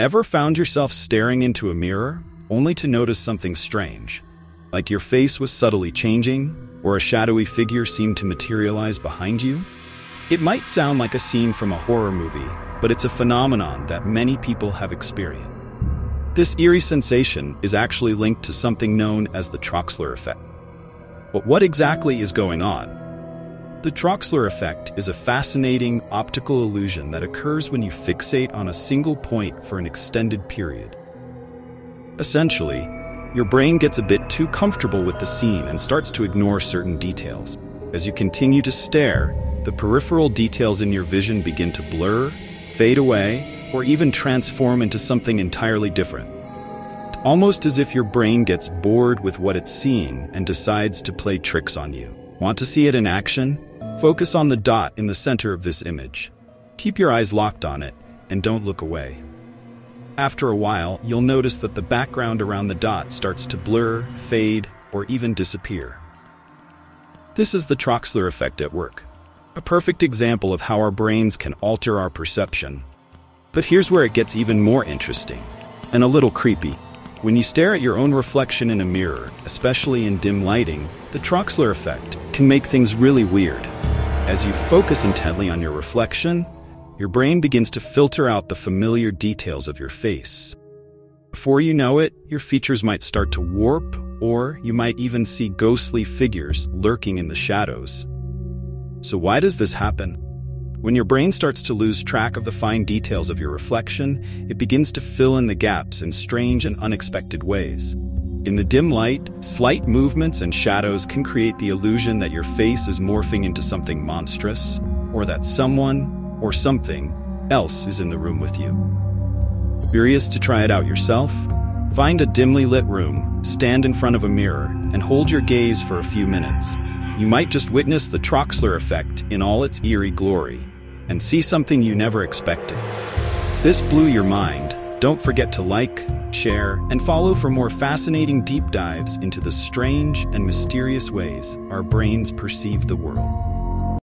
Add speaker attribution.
Speaker 1: Ever found yourself staring into a mirror only to notice something strange? Like your face was subtly changing, or a shadowy figure seemed to materialize behind you? It might sound like a scene from a horror movie, but it's a phenomenon that many people have experienced. This eerie sensation is actually linked to something known as the Troxler effect. But what exactly is going on? The Troxler effect is a fascinating optical illusion that occurs when you fixate on a single point for an extended period. Essentially, your brain gets a bit too comfortable with the scene and starts to ignore certain details. As you continue to stare, the peripheral details in your vision begin to blur, fade away, or even transform into something entirely different. It's almost as if your brain gets bored with what it's seeing and decides to play tricks on you. Want to see it in action? Focus on the dot in the center of this image. Keep your eyes locked on it and don't look away. After a while, you'll notice that the background around the dot starts to blur, fade, or even disappear. This is the Troxler effect at work, a perfect example of how our brains can alter our perception. But here's where it gets even more interesting and a little creepy. When you stare at your own reflection in a mirror, especially in dim lighting, the Troxler effect can make things really weird. As you focus intently on your reflection, your brain begins to filter out the familiar details of your face. Before you know it, your features might start to warp, or you might even see ghostly figures lurking in the shadows. So, why does this happen? When your brain starts to lose track of the fine details of your reflection, it begins to fill in the gaps in strange and unexpected ways. In the dim light, slight movements and shadows can create the illusion that your face is morphing into something monstrous, or that someone or something else is in the room with you. Curious to try it out yourself? Find a dimly lit room, stand in front of a mirror, and hold your gaze for a few minutes. You might just witness the Troxler effect in all its eerie glory, and see something you never expected. If this blew your mind, don't forget to like, share, and follow for more fascinating deep dives into the strange and mysterious ways our brains perceive the world.